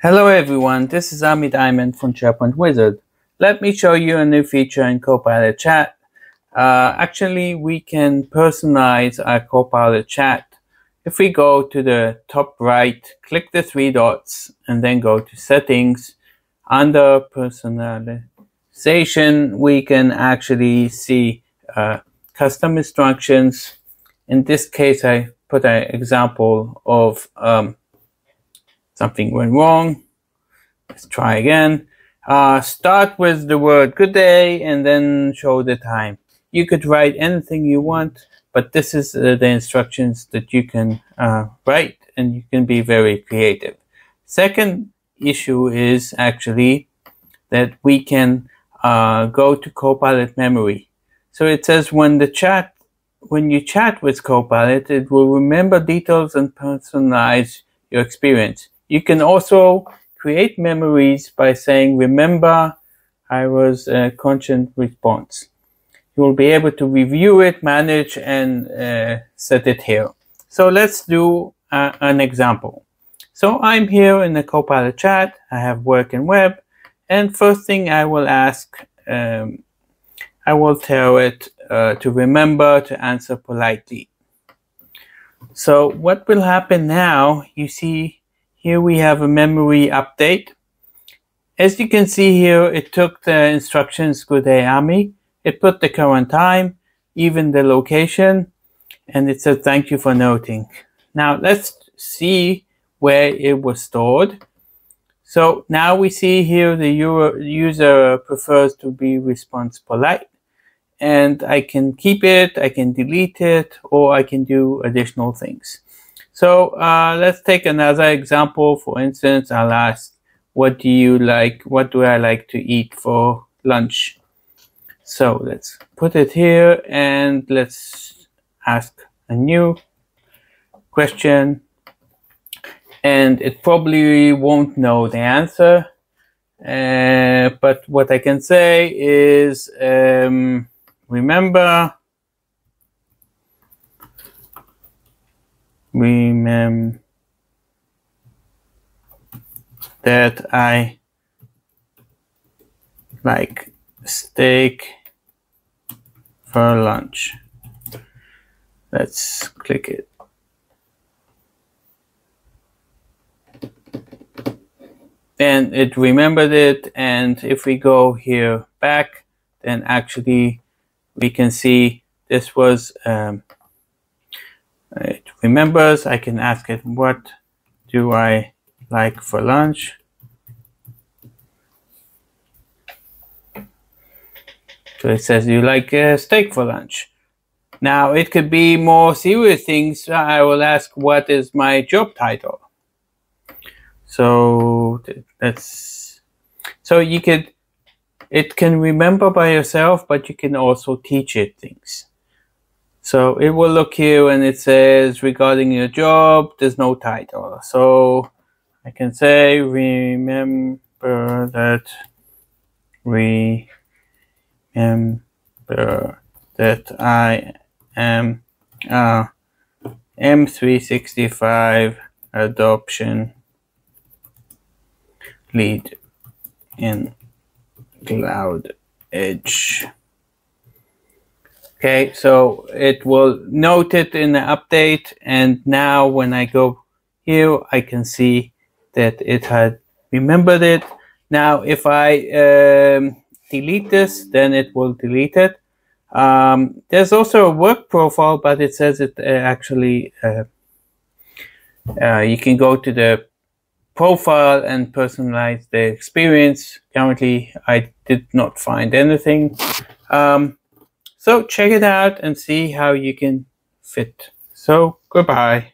Hello everyone, this is Ami Diamond from SharePoint Wizard. Let me show you a new feature in Copilot Chat. Uh, actually, we can personalize our Copilot Chat. If we go to the top right, click the three dots, and then go to Settings. Under Personalization, we can actually see uh, custom instructions. In this case, I put an example of um, something went wrong. Let's try again. Uh, start with the word good day and then show the time. You could write anything you want, but this is uh, the instructions that you can uh, write and you can be very creative. Second issue is actually that we can uh, go to Copilot memory. So it says when the chat, when you chat with Copilot, it will remember details and personalize your experience. You can also create memories by saying, remember, I was a conscious response. You will be able to review it, manage, and uh, set it here. So let's do uh, an example. So I'm here in the Copilot chat. I have work and web. And first thing I will ask, um, I will tell it uh, to remember to answer politely. So what will happen now, you see here we have a memory update. As you can see here, it took the instructions Good Day Ami. It put the current time, even the location, and it said thank you for noting. Now let's see where it was stored. So now we see here the user prefers to be response polite and I can keep it, I can delete it, or I can do additional things. So uh, let's take another example. For instance, I'll ask, what do you like? What do I like to eat for lunch? So let's put it here and let's ask a new question. And it probably won't know the answer. Uh, but what I can say is, um, remember remember that I like steak for lunch. Let's click it. And it remembered it. And if we go here back, then actually we can see this was um, it remembers, I can ask it, what do I like for lunch? So it says, you like uh, steak for lunch? Now, it could be more serious things. I will ask, what is my job title? So that's, so you could, it can remember by yourself, but you can also teach it things. So it will look here and it says regarding your job, there's no title. So I can say remember that remember that I am a M365 adoption lead in Cloud Edge. Okay, so it will note it in the update, and now when I go here, I can see that it had remembered it. Now, if I um, delete this, then it will delete it. Um, there's also a work profile, but it says it uh, actually, uh, uh, you can go to the profile and personalize the experience. Currently, I did not find anything. Um, so check it out and see how you can fit. So goodbye.